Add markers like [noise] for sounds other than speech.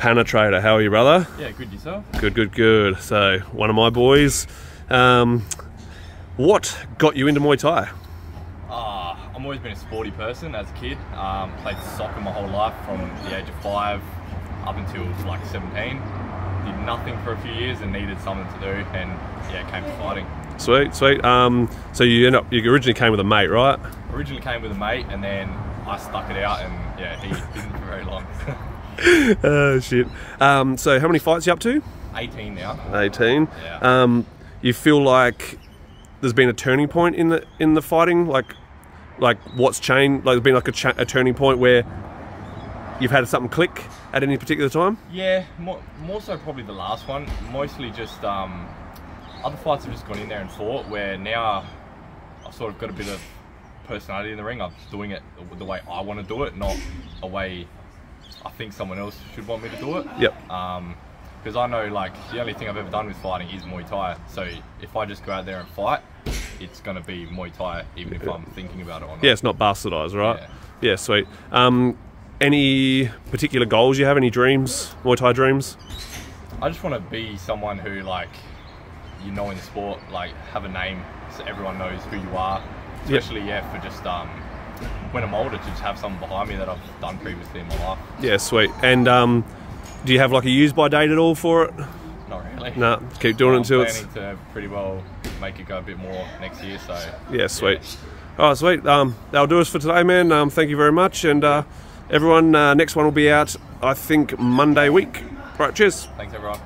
Panatrator. How are you, brother? Yeah, good yourself. Good, good, good. So, one of my boys. Um, what got you into Muay Thai? Uh, I've always been a sporty person as a kid. Um, played soccer my whole life from the age of five up until like 17. Did nothing for a few years and needed something to do, and yeah, came to fighting. Sweet, sweet. Um, so you end up, you originally came with a mate, right? Originally came with a mate, and then I stuck it out, and yeah, he didn't for very long. [laughs] [laughs] oh shit. Um, so how many fights you up to? 18 now. 18. Yeah. Um, you feel like there's been a turning point in the in the fighting, like like what's changed? Like there's been like a, cha- a turning point where you've had something click at any particular time? Yeah, more, more so probably the last one. Mostly just um, other fights have just gone in there and fought. Where now I've sort of got a bit of personality in the ring. I'm doing it the way I want to do it, not a way I think someone else should want me to do it. Yep. Um, because I know like the only thing I've ever done with fighting is Muay Thai. So if I just go out there and fight, it's gonna be Muay Thai, even if I'm thinking about it or not. Yeah, it's not bastardized, right? Yeah. Yeah, sweet. Um, any particular goals you have? Any dreams? Muay Thai dreams? I just want to be someone who like you know in the sport, like have a name so everyone knows who you are. Especially yeah, for just um, when I'm older to just have something behind me that I've done previously in my life. Yeah, sweet. And um, do you have like a use by date at all for it? Not really. No, keep doing it until it's. planning to pretty well make it go a bit more next year. So Yeah, sweet. All right, sweet. Um, that'll do us for today, man. Um, thank you very much. And uh, everyone, uh, next one will be out, I think, Monday week. Right, cheers. thanks everyone.